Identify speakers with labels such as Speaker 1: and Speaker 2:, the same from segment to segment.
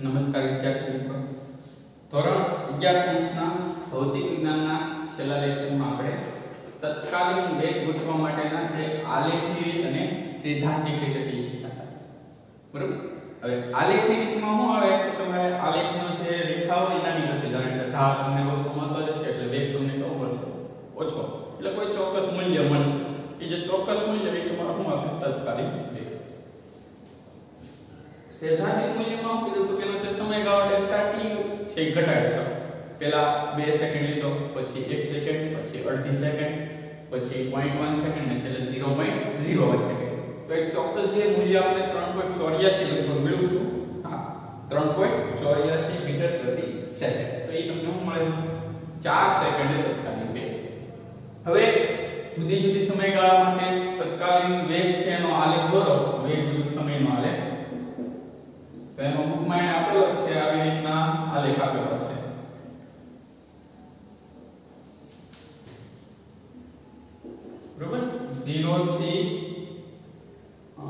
Speaker 1: નમસ્કાર વિદ્યાર્થી મિત્રો ધોરણ 11 સાયન્સના ભૌતિક વિજ્ઞાનના છેલ્લા લેક્ચરમાં આપણે તત્કાલીન વેગ ગોઠવવા માટેના જે આલેખની રીત અને સૈદ્ધાંતિક રીત હતી શીખ્યા હતા બરોબર હવે આલેખની રીતમાં શું આવે કે તમારે આલેખનો જે રેખા હોય એના વિગતે જાણે કે ઢાળ સૈદ્ધાંતિક મૂલ્યમાં શું કીધું તો પેલો જે સમયગાળો ડેલ્ટા ટી છે એ ઘટાડે તો પહેલા 2 સેકન્ડ લીધો પછી 1 સેકન્ડ પછી અડધી સેકન્ડ પછી 0.1 સેકન્ડ ને છેલ્લે 0.01 સેકન્ડ તો એક ચોક્કસ જે મૂલ્ય આપણે 3.84 લગભગ મળ્યું હતું હા 3.84 મીટર પ્રતિ સેકન્ડ તો એ તમને શું મળે 4 સેકન્ડે તત્કાલીન વેગ હવે જુદી જુદી સમયગાળા માટે તત્કાલીન વેગ છે એનો આલેખ દોરો વેગ વિરુદ્ધ સમયનો આલેખ તો એનો બુકમાં એને આપેલો છે આવી રીતના આલેખ આપેલો છે બરોબર 0 થી અ,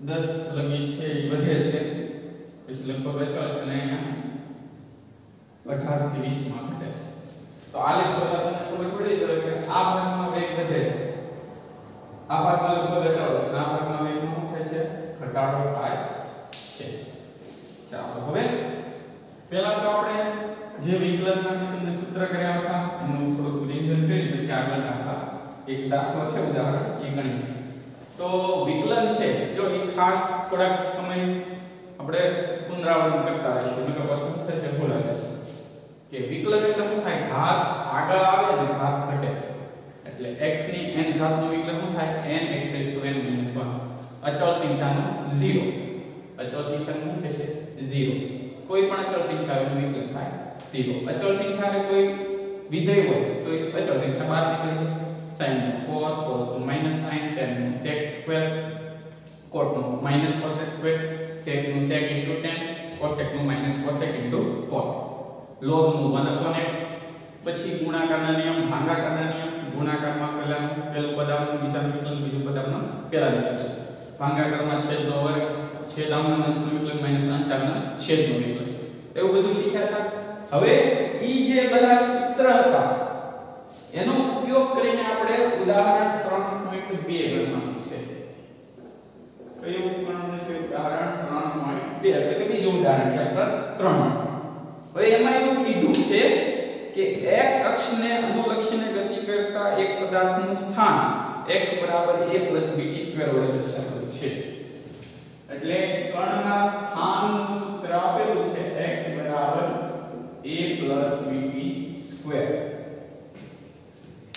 Speaker 1: 10 લગી છે એ વધે છે પછી લગભગ અચળ છે અને અહીંયા 18 થી 20 માં ઘટે છે તો આલેખ જોતા તમને ખબર પડી જશે કે આ ભાગમાં વેગ વધે છે આ ભાગમાં લગભગ અચળ છે અને આ ઘટાડો થાય છે ચાલો હવે પહેલા તો આપણે જે વિકલનના મેં તમને સૂત્ર કર્યા હતા એનું થોડુંક રિવિઝન કરી પછી આગળ આપણે એક દાખલો છે ઉદાહરણ એ ગણીએ તો વિકલન છે જો એ ખાસ થોડાક સમય આપણે પુનરાવર્તન કરતા રહીશું નકર પછી શું થશે ભૂલાઈ જશે કે વિકલન એટલે શું થાય ઘાત આગળ આવે અને ઘાત ઘટે એટલે x ની n ઘાતનું વિકલન શું થાય n x n 1 અચળ સંખ્યાનો 0 અચળ સંખ્યાનું શું થશે 0 કોઈ પણ અચળ સંખ્યાનું વિકલન થાય 0 અચળ સંખ્યાને કોઈ વિધેય હોય તો એ અચળ સંખ્યા બહાર નીકળે છે sin નો cos cos નો minus sin tan નો sec સ્ક્વેર cot નો minus cosec સ્ક્વેર sec નું sec into tan cosec નું minus cosec into cot log નું 1 upon x પછી ગુણાકારના નિયમ ભાગાકારના નિયમ ગુણાકારમાં પહેલાનું પહેલું પદાવનું બીજાનું વિકલન બીજું પદાવનું પહેલાનું વિકલન ભાગાકારમાં છેદનો વર્ગ છેદામનો અંશનો વિકલન માઇનસ અંશાનો છેદનો વિકલન એવું બધું શીખ્યા હતા? હવે ઈ જે બધા સૂત્ર હતા, એનો ઉપયોગ કરીને આપણે ઉદાહરણ 3.2 ગણવાનું છે. કયું ગણવાનું છે? ઉદાહરણ 3.2 એટલે કે બીજું ઉદાહરણ ચેપ્ટર 3 હવે એમાં એવું કીધું છે કે x અક્ષને અનુલક્ષીને ગતિ કરતા એક પદાર્થનું સ્થાન, x a bt સ્ક્વેર વડે દર્શાવેલું છે એટલે કણના સ્થાનનું સૂત્ર આપેલું છે x બરાબર a bt સ્ક્વેર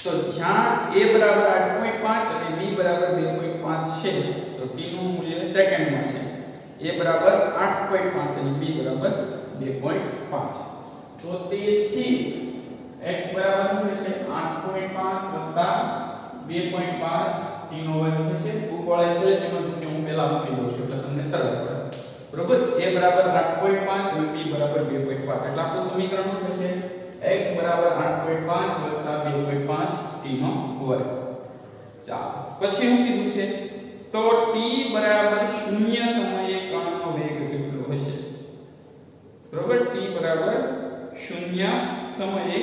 Speaker 1: તો જ્યાં a બરાબર 8.5 અને b બરાબર 2.5 છે તો t નું મૂલ્ય સેકન્ડમાં છે a બરાબર 8.5 અને b બરાબર 2.5 તો તેથી x બરાબર શું થશે 8.5 તેમાં કે હું પહેલા મૂકી દઉં છું એટલે તમને સરળ પડે બરોબર a બરાબર 8.5 અને b બરાબર 2.5 એટલે આપણું સમીકરણ શું થશે x બરાબર 8.5 2.5 t નો વર્ગ ચાલો પછી શું કીધું છે તો t બરાબર 0 સમયે કણનો વેગ કેટલો હશે બરોબર t બરાબર 0 સમયે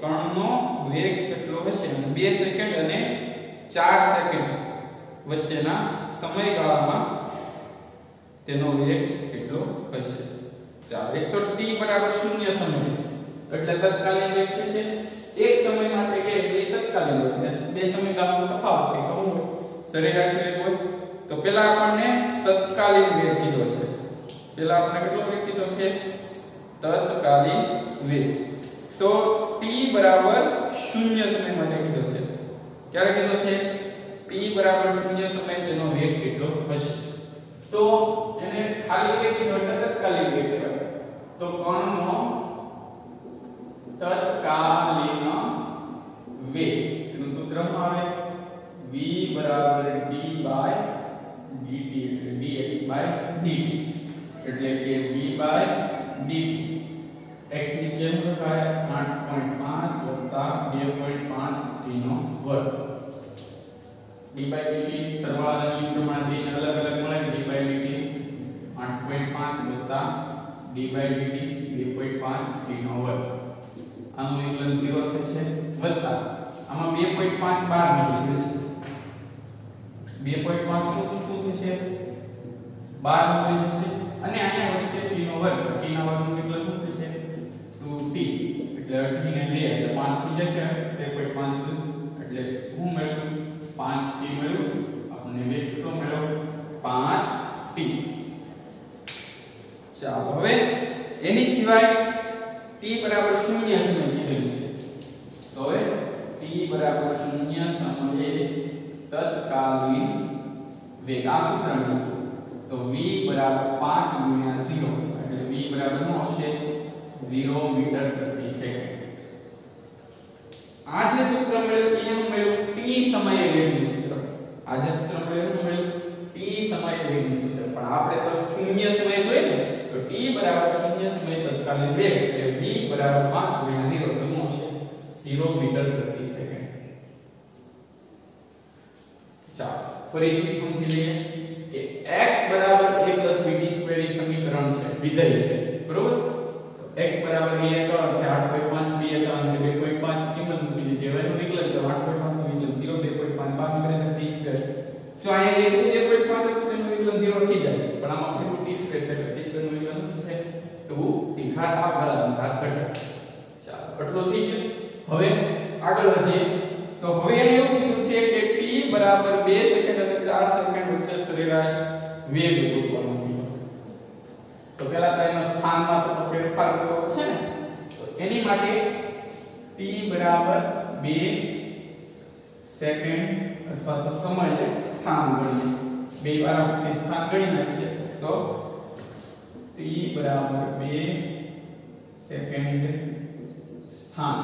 Speaker 1: કણનો વેગ કેટલો હશે 2 સેકન્ડ અને 4 સેકન્ડ વચ્ચેના સમયગાળામાં તેનો વેગ કેટલો હશે? ચાલો, એક તો t બરાબર 0 સમય. એટલે તત્કાલીન વેગ થશે. એક સમય માટે કે બે તત્કાલીન વેગ બે સમયગાળાનો તફાવત કે કહું સરેરાશ વેગ હોય તો પહેલા આપણને તત્કાલીન વેગ કીધો છે. પહેલા આપણે કેટલો વેગ કીધો છે? તત્કાલીન વેગ. તો t બરાબર 0 સમય માટે કીધો છે. ક્યારે કીધો છે? t બરાબર 0 સમય તેનો વેગ કેટલો હશે તો એને ખાલી વેગ કીધો એટલે તત્કાલીન વેગ કહેવાય તો કણનો તત્કાલીન વેગ એનું સૂત્ર શું આવે v બરાબર d બાય dt એટલે dx બાય dt એટલે કે v બાય dt x ની જેમ લખાય 8.5 2.5 t નો વર્ગ d by dt સરવાળાના નિયમ પ્રમાણે બેને અલગ અલગ મળે d by dt 8.5 D by dt 2.5 t નો વર્ગ. આનું વિકલન 0 થશે વત્તા. આમાં 2.5 બહાર નીકળી જશે. 2.5 શું શું થશે? બહાર નીકળી જશે. 5t ચાલો હવે એની સિવાય t બરાબર 0 સમય કીધેલું છે તો હવે t બરાબર 0 સમયે તત્કાલીન વેગ આ સૂત્ર મળ્યું તો v બરાબર 5 ગુણ્યા 0 એટલે v બરાબર શું હશે 0 મીટર પ્રતિ સેકન્ડ આ જે સૂત્ર મળ્યું એ એનું મળ્યું t સમયે વેગનું સૂત્ર આ જે 2 એટલે t 5 0 તો શું હશે 0 મીટર પ્રતિ સેકન્ડ ચાલો ફરીથી પૂછી લઈએ કે x a b t2 એ સમીકરણ છે વિધેય છે બરોબર તો x a બરાબર 2 સેકન્ડ અથવા તો સમય સ્થાન ગણીએ બે વાર આપણે સ્થાન ગણી નાખીએ તો t બરાબર 2 સેકન્ડ સ્થાન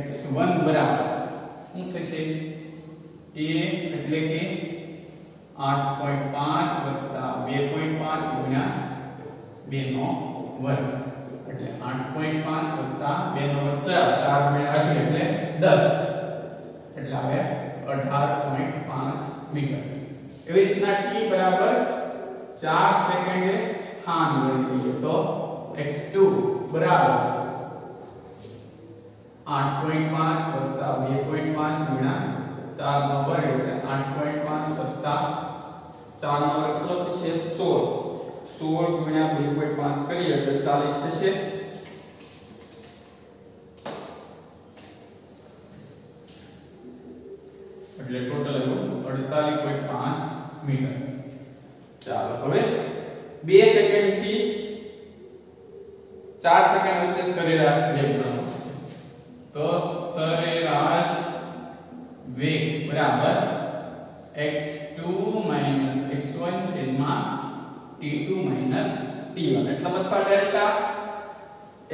Speaker 1: x1 બરાબર શું થશે a એટલે કે 8.5 વત્તા 2.5 ગુણ્યા 2 નો વર્ગ એટલે 8.5 વત્તા 2 નો વર્ગ 4 4 ગુણ્યા 8 એટલે 10 એટલે આવે 18.5 મીટર એવી રીતના t બરાબર 4 સેકન્ડે સ્થાન ગણી લઈએ તો x2 બરાબર 8.5 વત્તા 2.5 ગુણ્યા 4 નો વર્ગ એટલે 8.5 વત્તા 4 નો વર્ગ કેટલો થશે 16 16 ગુણ્યા 2.5 કરીએ એટલે 40 થશે એટલે ટોટલ આવ્યું 48.5 મીટર ચાલો હવે 2 સેકન્ડ થી 4 સેકન્ડ વચ્ચે સરેરાશ વેગ ગણવાનો છે તો સરેરાશ વેગ બરાબર x2 x1 છેદમાં t2 t1 એટલે બધા ડેલ્ટા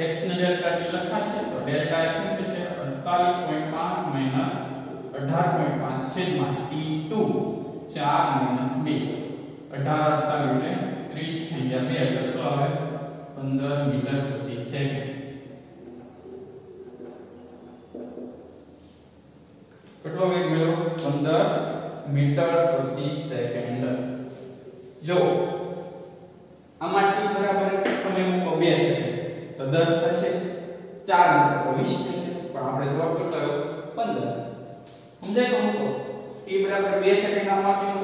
Speaker 1: x ને ડેલ્ટા t લખાશે તો ડેલ્ટા x શું થશે 48.5 18.5 છેદમાં t2 4 2 18 એટલે 30 થઈ ગયા 2 એટલે કેટલો આવે 15 મીટર પ્રતિ સેકન્ડ કેટલો વેગ મળ્યો 15 મીટર પ્રતિ સેકન્ડ જો पर बे सेकंड अम्मा क्यों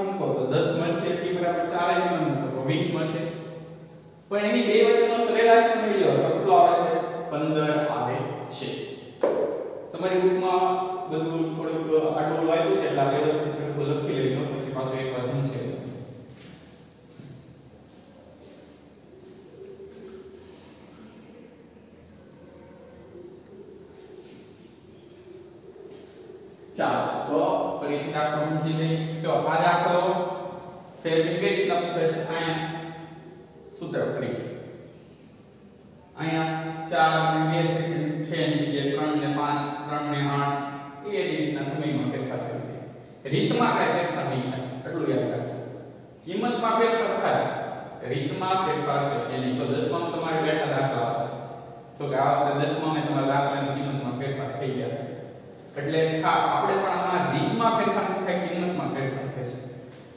Speaker 1: રીતમાં કઈ ફેરફાર નહીં થાય એટલું યાદ રાખજો કિંમતમાં ફેરફાર થાય રીતમાં ફેરફાર થશે નહીં તો દસમાં તમારે બેઠા દાખલા આવશે તો કે આ વખતે દસમાં મેં તમારા દાખલાની કિંમતમાં ફેરફાર થઈ ગયા એટલે ખાસ આપણે પણ આમાં રીતમાં ફેરફાર ન થાય કિંમતમાં ફેરફાર થશે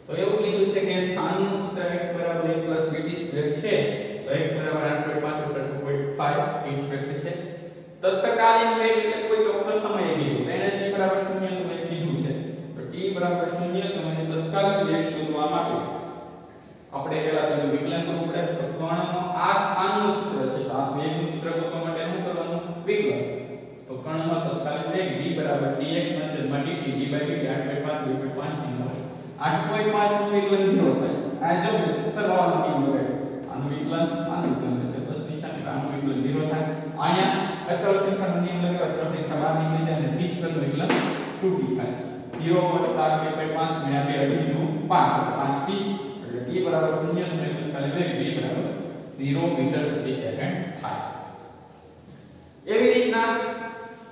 Speaker 1: તો એવું કીધું છે કે સ્થાનનું સૂત્ર x a bt2 છે તો x 8.5 2.5 t સ્ક્વેર થશે તત્કાલીન વેગ બરાબર 0 સમયે તત્કાલીન વેગ શોધવા માટે આપણે પહેલા તેનું વિકલન કરવું પડે તો કણનો આ સ્થાનનું સૂત્ર છે તો આ વેગનું સૂત્ર ગોતવા માટે શું કરવાનું વિકલન તો કણનો તત્કાલીન વેગ v બરાબર dx ના છેદમાં dt d dt 8.5 2.5 ની મળે 8.5 નું વિકલન 0 થાય આ જો સરવાળાનો નિયમ લગાવ્યો આનું વિકલન આનું વિકલન છે બસ નિશાની આનું વિકલન 0 થાય અહીંયા અચળ સંખ્યાનો નિયમ લગાવ્યો અચળ સંખ્યા બહાર નીકળી જાય અને t સ્ક્વેર નું વિકલન 2t થાય 0 વત્તા 2.5 ગુણ્યા 2 અઢી દુ 5 5t એટલે t બરાબર 0 સમય તત્કાલીન વેગ v બરાબર 0 મીટર પ્રતિ સેકન્ડ થાય એવી રીતના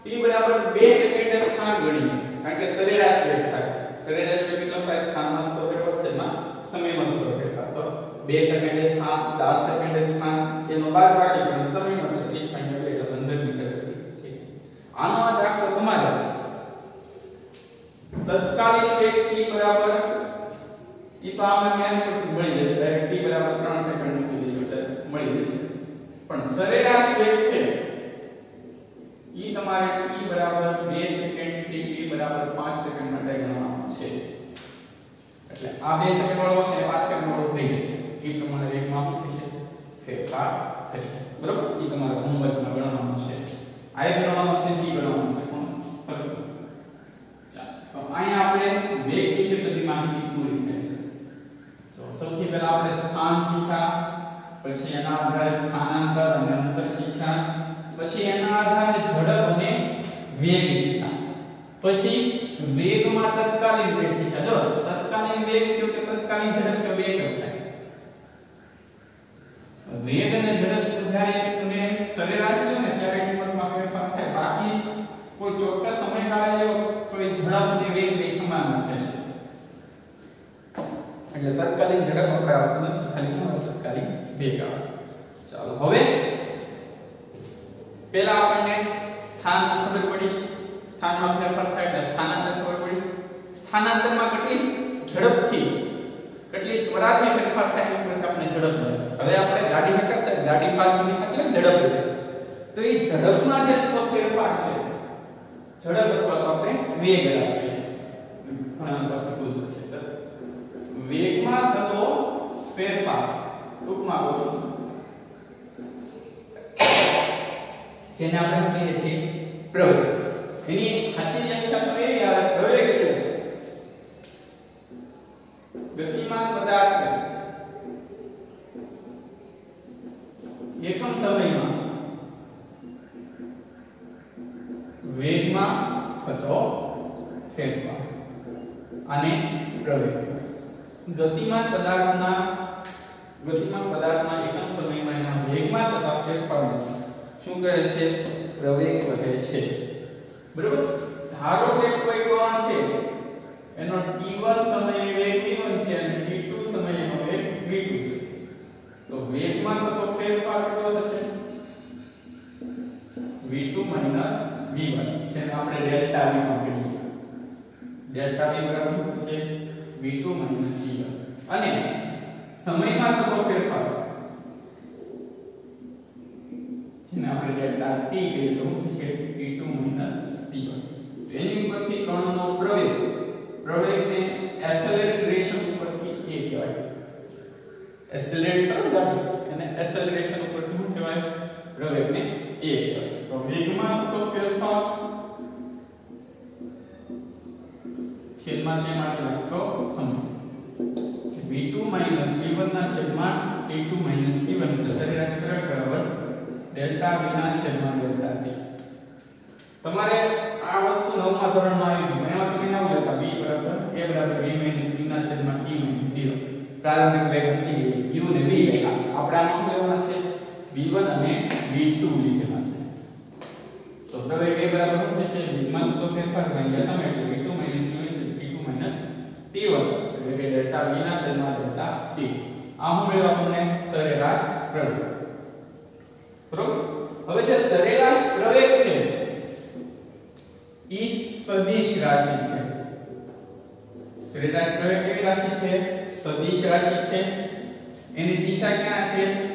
Speaker 1: t બરાબર 2 સેકન્ડે સ્થાન ગણીએ કારણ કે સરેરાશ વેગ થાય સરેરાશ વેગ એટલે થાય સ્થાનમાં થતો ફેરફાર છે એમાં સમયમાં થતો ફેરફાર તો 2 સેકન્ડે સ્થાન 4 સેકન્ડે સ્થાન તેનો બાદ બાકી પણ સમયમાં તો 30 ભાગ્યા તો ક્યાં પરથી મળી જશે ડાયરેક્ટ t બરાબર 3 સેકન્ડ મૂકી દેજો એટલે મળી જશે પણ સરેરાશ વેગ છે, ઈ તમારે t બરાબર 2 સેકન્ડથી t બરાબર 5 સેકન્ડ માટે ગણવાનું છે. એટલે આ 2 સેકન્ડ વાળો છે 5 સેકન્ડ વાળો થઈ જશે. એ પ્રમાણે વેગમાં શું થશે ફેરફાર થશે. બરોબર? ઈ તમારે હોમવર્કમાં ગણવાનું છે. આ એ ગણવાનું છે t ગણવાનું સ્થાન શીખ્યા પછી એના આધારે સ્થાનાંતર અને અંતર શીખ્યા પછી એના આધારે ઝડપ અને વેગ શીખ્યા પછી વેગમાં તત્કાલીન વેગ શીખ્યા જો તત્કાલીન વેગ એટલે કે તત્કાલીન ઝડપ કે વેગ થાય વેગ અને ઝડપ જ્યારે તમે સરેરાશ લો ને ત્યારે કિંમતમાં ફેરફાર થાય બાકી કોઈ ચોક્કસ સમયગાળા લો તો એ ઝડપ અને વેગ બે સમાન થશે એટલે તત્કાલીન ઝડપ આપણે આવતું નથી ખાલી શું તત્કાલીન વેગ આવે ચાલો હવે પહેલા આપણને સ્થાન ખબર પડી સ્થાનમાં ફેરફાર થાય એટલે સ્થાનાંતર ખબર પડી સ્થાનાંતરમાં કેટલી ઝડપથી કેટલી ત્વરાથી ફેરફાર થાય એ કરતા આપણે ઝડપ મળે હવે આપણે ગાડી કરતા ગાડી ફાસ્ટ ની એટલે ઝડપ વધે તો એ ઝડપમાં જે થતો ફેરફાર છે ઝડપ અથવા તો આપણે વેગ રાખીએ ઘણા ટૂંકમાં છો. જેને આપણે કહીએ છીએ પ્રવેગ એની સાચી વ્યાખ્યા તો એવી આવે પ્રવેગ ગતિમાન પદાર્થ. એકમ સમયમાં વેગમાં થતો ફેરફાર. અને પ્રવેગ. ગતિમાન પદાર્થના ગતિમાન પદાર્થના એકમ સમયમાં એના વેગમાં થતા ફેરફારને શું કહે છે? પ્રવેગ કહે છે. બરોબર? ધારો કે કોઈ કોણ છે? એનો t1 સમયે વેગ v1 છે અને t2 સમયે એનો વેગ v2 છે. તો વેગમાં થતો ફેરફાર કેટલો થશે? V2 v1 જેને આપણે ડેલ્ટા v માં કહીએ. ડેલ્ટા v બરાબર છે? V2 v1 અને સમયમાં થતો ફેરફાર. જેને આપણે ડેલ્ટા t કહીએ તો શું થશે t2 t1 તો એની ઉપરથી કણનો પ્રવેગ પ્રવેગને એસેલરેશન ઉપરથી a કહેવાય એસેલરેટ કરો ગાડી એને એસેલરેશન ઉપરથી શું કહેવાય પ્રવેગને a કહેવાય તો વેગમાં થતો ફેરફાર છેદમાં બે માટે લાગતો સમય v2 v1 ના છેદમાં t2 v1 એટલે સરેરાશ પ્રવેગ બરાબર ડેલ્ટા v ના છેદમાં ડેલ્ટા t તમારે આ વસ્તુ નવમા ધોરણમાં આવી ગયું એમાં તમે શું લેતા b બરાબર a બરાબર b v ના છેદમાં t 0 પ્રારંભિક વેગ t u ને v લેતા આપણે આમાં શું લેવાના છે v1 અને v2 લીધેલા છે. તો પ્રવેગ a બરાબર શું થશે? વેગમાં થતો ફેરફાર ભાગ્યા સમય એટલે v2 v છે t2 t1 એટલે કે ડેલ્ટા v ના છેદમાં ડેલ્ટા t. આ મળ્યું આપણને? સરેરાશ પ્રવેગ. બરોબર? હવે જે સરેરાશ પ્રવેગ છે, ઈ સદિશ રાશિ છે. સરેરાશ પ્રવેગ કેવી રાશિ છે? સદિશ રાશિ છે. એની દિશા ક્યાં છે?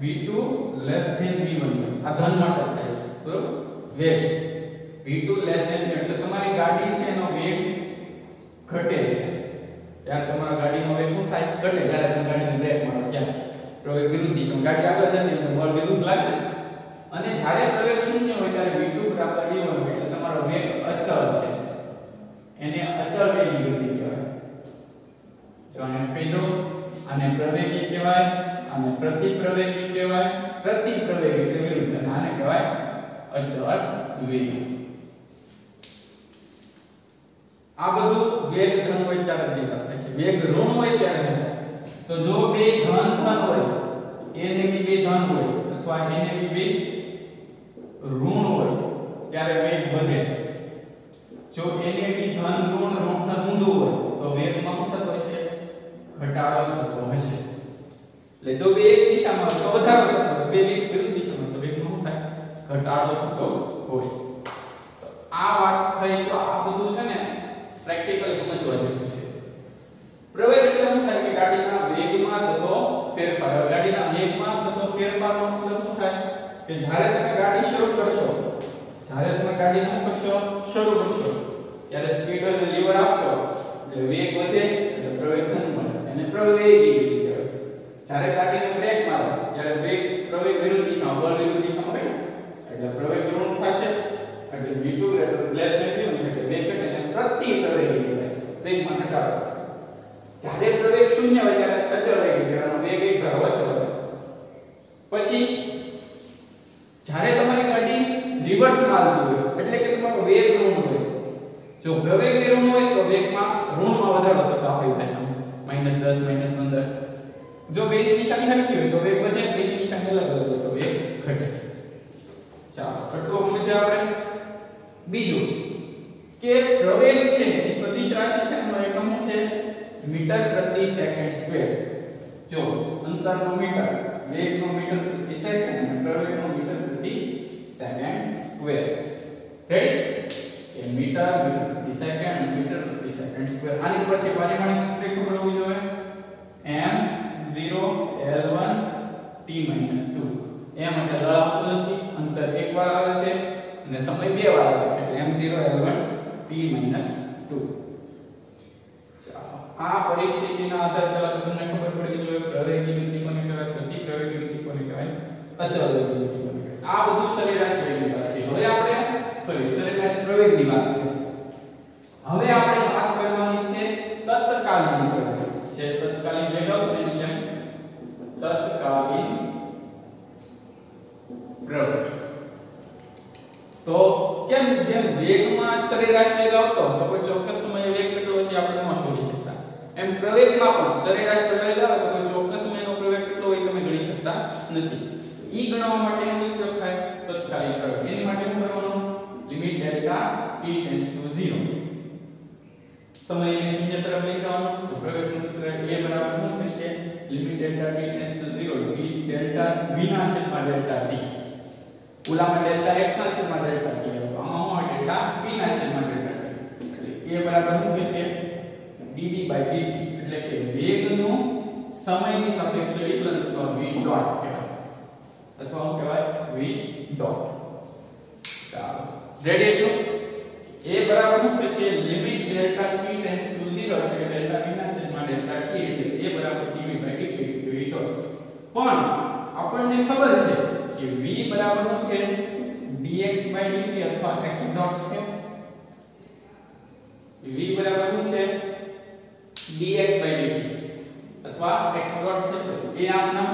Speaker 1: v2 લેસ ધેન v1 આ ધન માટે થાય છે. બરોબર? વેગ. V2 લેસ ધેન એટલે તમારી ગાડી છે એનો વેગ ઘટે છે. ત્યારે તમારા ગાડીનો વેગ શું થાય? ઘટે. જ્યારે તમે ગાડીને બ્રેક મારો ત્યાં પ્રવેગ વિરુદ્ધ દિશામાં. ગાડી આગળ જતી એટલે બળ વિરુદ્ધ લાગે. અને જ્યારે પ્રવેગ શૂન્ય હોય ત્યારે v2 બરાબર v1 હોય. એટલે તમારો વેગ અચળ છે. એને અચળ વેગ વિરુદ્ધ કહેવાય. જો આને કહી અને પ્રવેગી કહેવાય. આને પ્રતિપ્રવેગી કહેવાય પ્રતિપ્રવેગી એટલે વિરુદ્ધ અને આને કહેવાય અચળ વેગી આ બધું વેગ ધન હોય ત્યારે દેખા થાય છે વેગ ઋણ હોય ત્યારે દેખાય તો જો બે ધન ધન હોય a ને બી બે ધન હોય અથવા a ને બી બે ઋણ હોય ત્યારે વેગ વધે જો a ને બી ધન ઋણ ઋણ ધન ઊંધું હોય તો વેગમાં શું થતો હશે ઘટાડો થતો હશે એટલે જો બે એક દિશામાં હોય તો વધારો થતો હોય બે વિરુદ્ધ દિશામાં તો વેગમાં શું થાય ઘટાડો થતો હોય તો આ વાત થઈ તો આ બધું છે ને પ્રેક્ટિકલી સમજવા જેવું છે પ્રવેગ એટલે શું થાય કે ગાડીના વેગમાં થતો ફેરફાર હવે ગાડીના વેગમાં થતો ફેરફારનો મતલબ શું થાય કે જ્યારે તમે ગાડી શરૂ કરશો જ્યારે તમે ગાડી શું કરશો શરૂ કરશો ત્યારે સ્પીડ અને લીવર આપશો એટલે વેગ વધે એટલે પ્રવેગ ધન મળે એને પ્રવેગી pecado. મીટર પ્રતિ સેકન્ડ સ્ક્વેર જો અંતરનો મીટર વેગનો મીટર પ્રતિ સેકન્ડ અને પ્રવેગનો મીટર પ્રતિ સેકન્ડ સ્ક્વેર રેડી કે મીટર મીટર પ્રતિ સેકન્ડ મીટર પ્રતિ સેકન્ડ સ્ક્વેર આની પરથી પારિમાણિક સૂત્ર ખબર હોવું જોઈએ m 0 l1 t 2 m એટલે દળ આવતું નથી અંતર એક વાર આવે છે અને સમય બે વાર આવે છે એટલે m0 l1 t 2 આ પરિસ્થિતિના આધારે પહેલા તો તમને ખબર પડી જોઈએ પ્રવેગી ગતિ કોને કહેવાય પ્રતિ પ્રવેગી ગતિ કોને કહેવાય વેગી ગતિ લઈ જવાનું તો પ્રવેગનું સૂત્ર a બરાબર શું થશે limit delta t tends to 0 v delta v ના છેદમાં ડેલ્ટા t ઓલામાં ડેલ્ટા x ના છેદમાં ડેલ્ટા t તો આમાં હું ડેલ્ટા v ના છેદમાં ડેલ્ટા t એટલે a બરાબર શું થશે dd dt એટલે કે વેગનું સમયની સાપેક્ષે વિકલન અથવા v ડોટ કહેવાય અથવા શું કહેવાય v ડોટ ચાલો રેડી એટલું a બરાબર શું થશે limit delta t tends to 0 એટલે ડેલ્ટા v ના છેદમાં ડેલ્ટા t એટલે a બરાબર dv dt v ડોટ પણ આપણને ખબર છે કે v બરાબર શું છે dx dt અથવા x ડોટ છે v બરાબર શું છે dx dt અથવા x ડોટ છે એ આમ નામ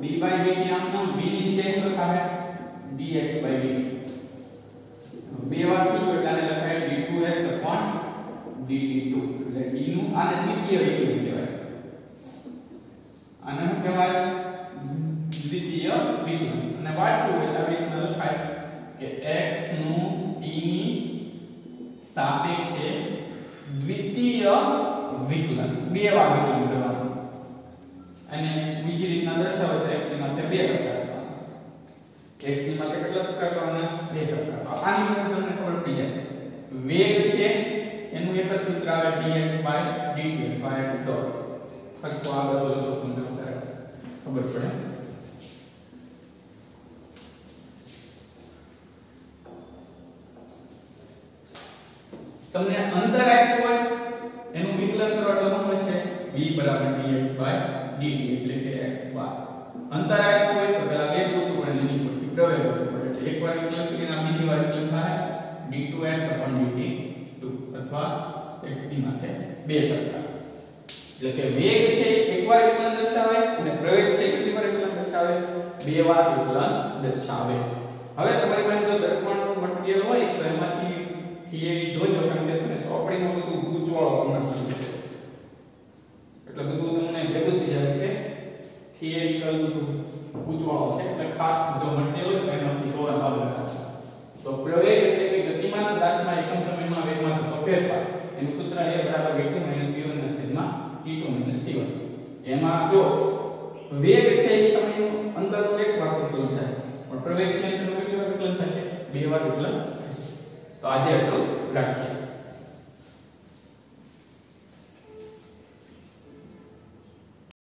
Speaker 1: d dt આમ નામ v ની જગ્યાએ શું લખાય dx dt આને દ્વિતીય વિકલન કહેવાય આને શું કહેવાય દ્વિતીય વિકલન અને વાંચવું એટલે આવી રીતના લખાય કે x નું t ની સાપેક્ષે દ્વિતીય વિકલન બે વાર વિકલન કરવાનું અને બીજી રીતના દર્શાવો તો x ની માથે બે ટકા કરવાના x ની માથે કેટલા ટકા કરવાના બે ટકા આની ફક્ત આ બધું લખો તમને વધારે ખબર પડે તમને અંતર આપ્યું હોય એનું વિકલન કરો એટલે શું મળશે v dx dt એટલે કે x અંતર આપ્યું હોય તો પેલા વેગ ગોતવું પડે એની પરથી પ્રવેગ ગોતવો પડે એટલે એકવાર વિકલન કરીને આ બીજી વાર વિકલન થાય d2x dt2 અથવા x ની માટે 2 ટકા એટલે કે વેગ છે એકવાર વિકલન દર્શાવે અને પ્રવેગ છે કેટલી વાર વિકલન દર્શાવે. બે વાર વિકલન દર્શાવે. હવે તમારી પાસે જો દર્પણનું મટીરીયલ હોય, તો એમાંથી થિયરી જોજો, કારણ કે છે ચોપડીમાં બધું ગૂંચવાળો પ્રમાણ છે. એટલે બધું તમને ભેગું થઈ જાય છે. થિયરિકલ બધું ગૂંચવાળો છે. એટલે ખાસ જો મટીરીયલ હોય, તો એમાંથી જોવા લાવવા તો પ્રવેગ એટલે કે ગતિમાન પદાર્થમાં એકમ સમયમાં વેગમાં થતો ફેરફાર. એનું સૂત્ર એ બરાબર v2 v1 ના છેદમાં t2 t1 એમાં જો વેગ છે એ સમયનું, અંતરનું એક વાર થાય. પણ પ્રવેગ છે એનું કેટલી વાર વિકલન થશે બે વાર વિકલન તો આજે આટલું રાખીએ.